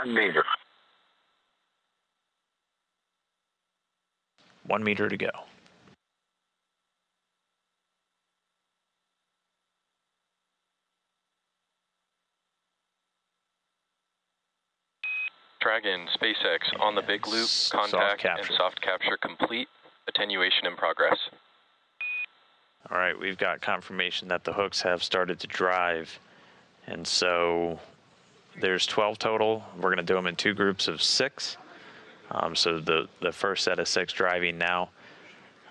One meter. One meter to go. Dragon, SpaceX, on the big loop, contact capture. and soft capture complete, attenuation in progress. All right, we've got confirmation that the hooks have started to drive. And so there's 12 total. We're going to do them in two groups of six. Um, so the, the first set of six driving now.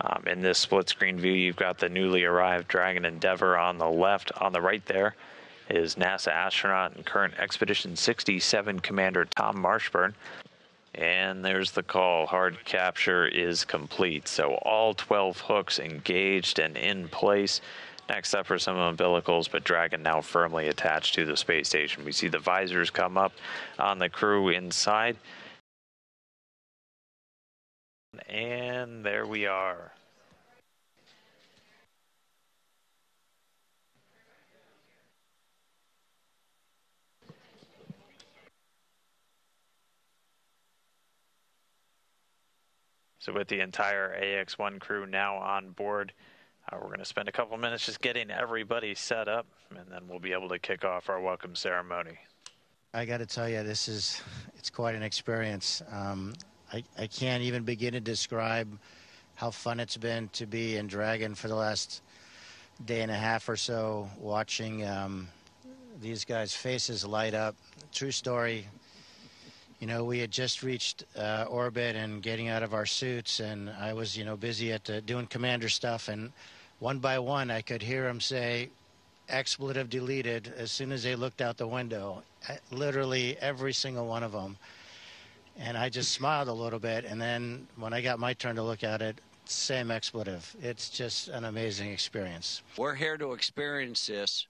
Um, in this split screen view, you've got the newly arrived Dragon Endeavour on the left. On the right there is NASA astronaut and current Expedition 67 Commander Tom Marshburn. And there's the call. Hard capture is complete. So all 12 hooks engaged and in place. Next up are some umbilicals, but Dragon now firmly attached to the space station. We see the visors come up on the crew inside. And there we are. So with the entire AX1 crew now on board, uh, we're going to spend a couple minutes just getting everybody set up, and then we'll be able to kick off our welcome ceremony. I got to tell you, this is it's quite an experience. Um, I, I can't even begin to describe how fun it's been to be in Dragon for the last day and a half or so, watching um, these guys' faces light up. True story. You know, we had just reached uh, orbit and getting out of our suits, and I was, you know, busy at uh, doing commander stuff, and one by one, I could hear them say, expletive deleted as soon as they looked out the window. Uh, Literally every single one of them. And I just smiled a little bit. And then when I got my turn to look at it, same expletive. It's just an amazing experience. We're here to experience this,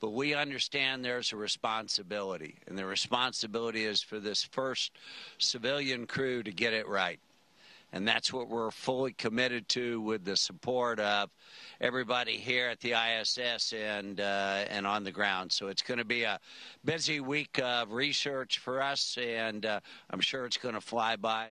but we understand there's a responsibility, and the responsibility is for this first civilian crew to get it right. And that's what we're fully committed to with the support of everybody here at the ISS and uh, and on the ground. So it's going to be a busy week of research for us, and uh, I'm sure it's going to fly by.